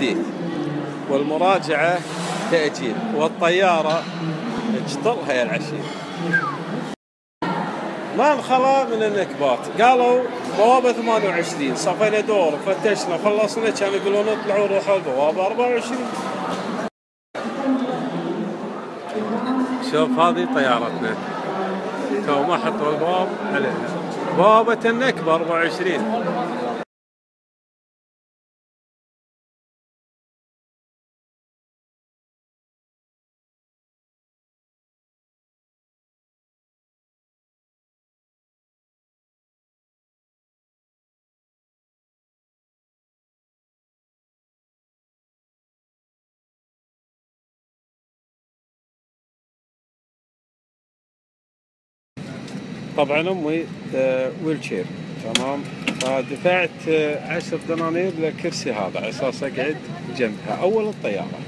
تحديث والمراجعة تأجيل والطيارة اجطرها يا العشير. ما انخلى من النكبات قالوا بوابة 28 صفينا دور فتشنا خلصنا كانوا يقولون اطلعوا روحوا البوابة 24 شوف هذه طيارتنا. تو ما حطوا الباب عليها. بوابة النكبة 24 طبعا أمي ويل شير تمام؟ فدفعت آه، عشر دنانير للكرسي هذا على أساس أقعد جنبها. أول الطيارة.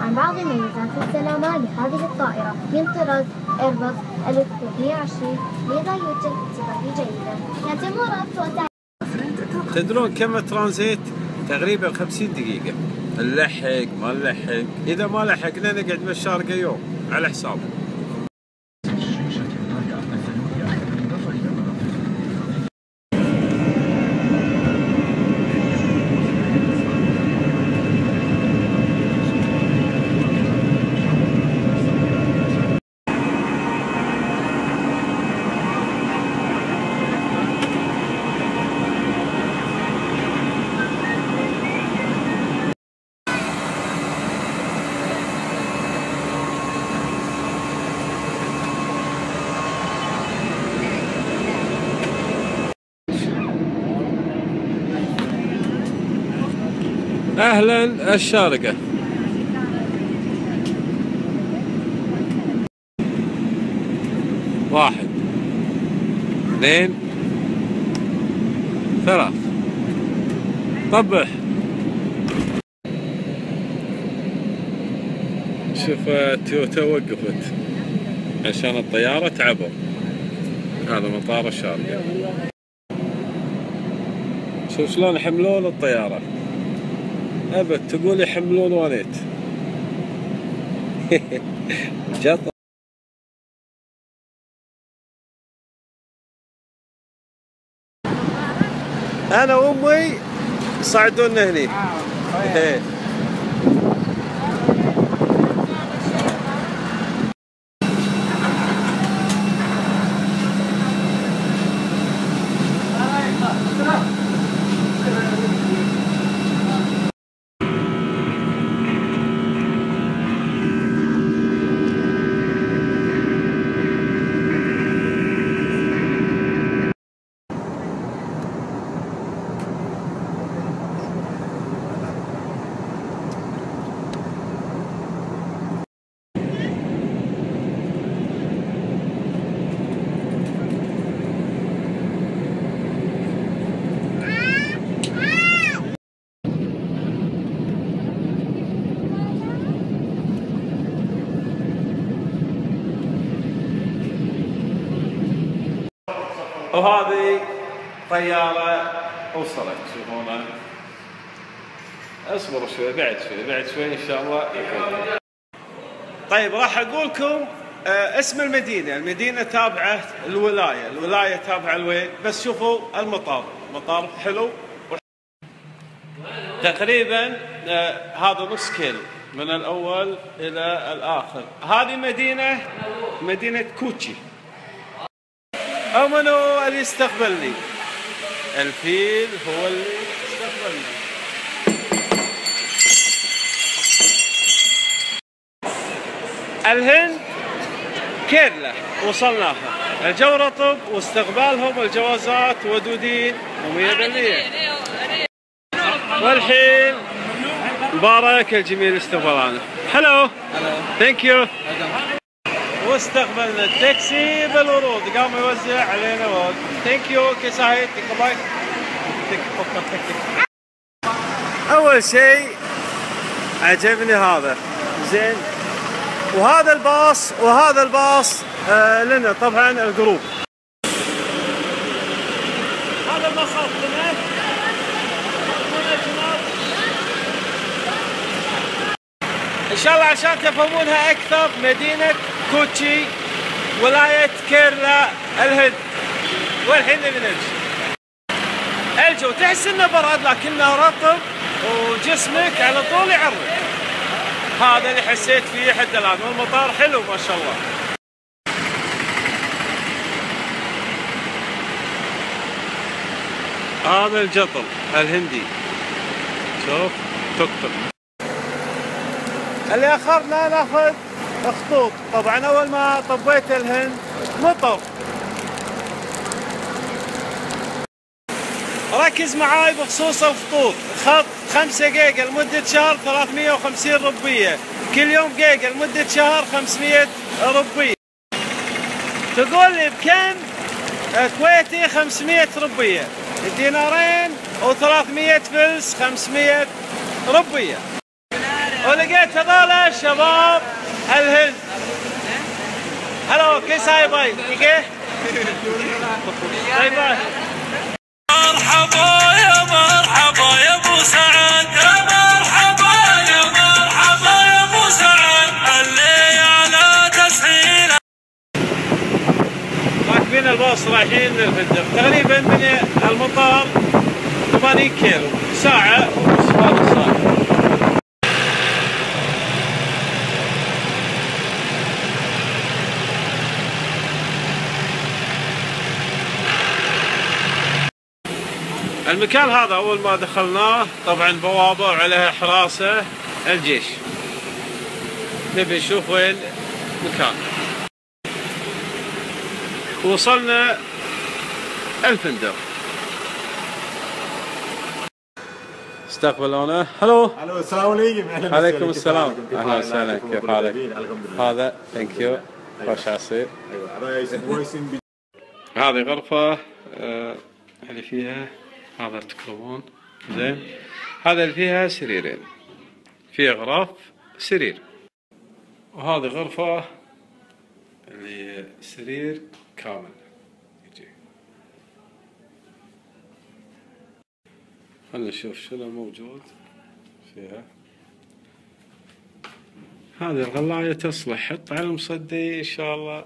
عن بعض ميزات السلامة لهذه الطائرة من طراز ايرباص 1320 لذا يوجد اتفاقية جيدة يتم ربط تدرون كم ترانزيت؟ تقريبا 50 دقيقة. نلحق ما نلحق. إذا ما لحقنا نقعد بالشارقة يوم على حسابه أهلا الشارقة. واحد. اثنين. ثلاث. طبح. شوف تويوتا وقفت. عشان الطيارة تعبوا. هذا مطار الشارقة. شوف شلون يحملون الطيارة. أبد تقول يحملون ونيت جط أنا وأمي صعدونا هني. وهذه طيارة وصلت شوفونا اصبروا شوي بعد شوي بعد شوي ان شاء الله يكون. طيب راح أقول لكم اسم المدينة، المدينة تابعة الولاية، الولاية تابعة لوين؟ بس شوفوا المطار، مطار حلو تقريبا هذا نص كيلو من الأول إلى الآخر، هذه مدينة مدينة كوتشي أو منو اللي يستقبلني. الفيل هو اللي يستقبلني الهند كيرلا وصلناها. الجو رطب واستقبالهم الجوازات ودودين ومية بالمية والحين مبارك الجميل استقبلنا hello thank you واستقبلنا التاكسي بالورود. قام يوزع علينا ورود thank you कैसा है thank bye أول شيء عجبني هذا. زين. وهذا الباص وهذا الباص آه لنا. طبعا ال group. هذا المصاف لنا إن شاء الله عشان تفهمونها أكثر مدينة كوتشي ولاية كيرلا الهند. والحين نبي نمشي. الجو تحس إنه برد لكنه رطب وجسمك على طول يعرض هذا اللي حسيت فيه حتى الآن. والمطار حلو ما شاء الله. هذا الجطل الهندي. شوف توك توك. اللي اخرنا ناخذ خطوط طبعا أول ما طبيت الهند مطر ركز معاي بخصوص الخطوط. خط 5 جيجا لمدة شهر 350 ربية كل يوم جيجا لمدة شهر 500 ربية تقول لي بكم؟ كويتي 500 ربية دينارين و300 فلس 500 ربية ولقيت هذول شباب هاي؟ باي كيف؟ باي. باي مرحبا المكان هذا أول ما دخلناه طبعا بوابة وعليها حراسة الجيش. نبي نشوف وين مكان وصلنا ألفندق. استقبلونا. هلو. ألو السلام عليكم. أهلا عليكم السلام. أهلا؟ وسهلا؟ كيف حالك؟ هذا ثانك يو خوش عصير هذه غرفة آه، اللي فيها هذا تكرمون زين. هذا اللي فيها سريرين. فيها غرف سرير. وهذه غرفة اللي سرير كامل. يجي. خلنا نشوف شنو موجود فيها. هذه الغلاية تصلح. حط على المصدي إن شاء الله.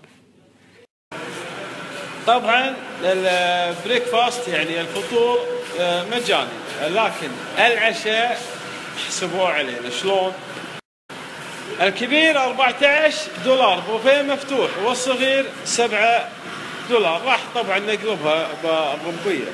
طبعا البريكفاست يعني الفطور مجاني لكن العشاء حسبوه علينا. شلون؟ الكبير 14 دولار بوفيه مفتوح والصغير 7 دولار. راح طبعا نقلبها بالربية